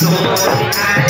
Don't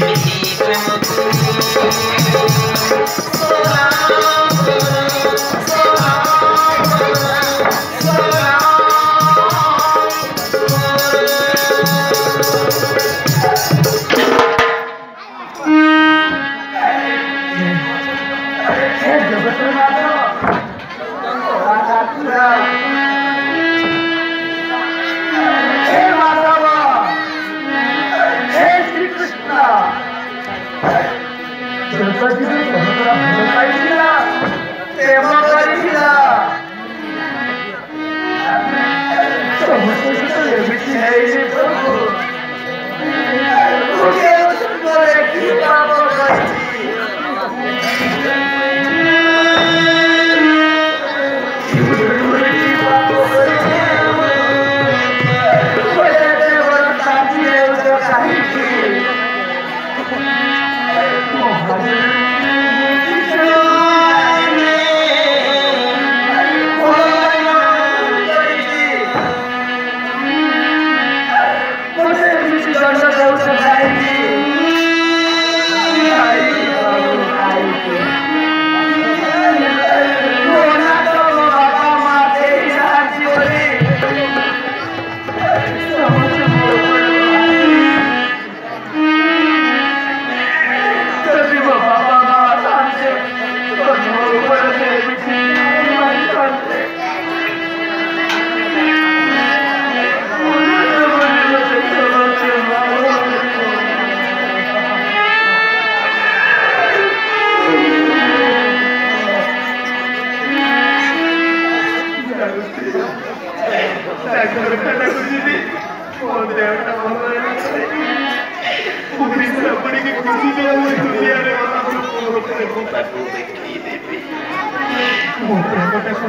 Damn it.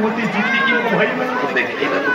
मोती जीती की मोबाइल में तो देखिएगा तो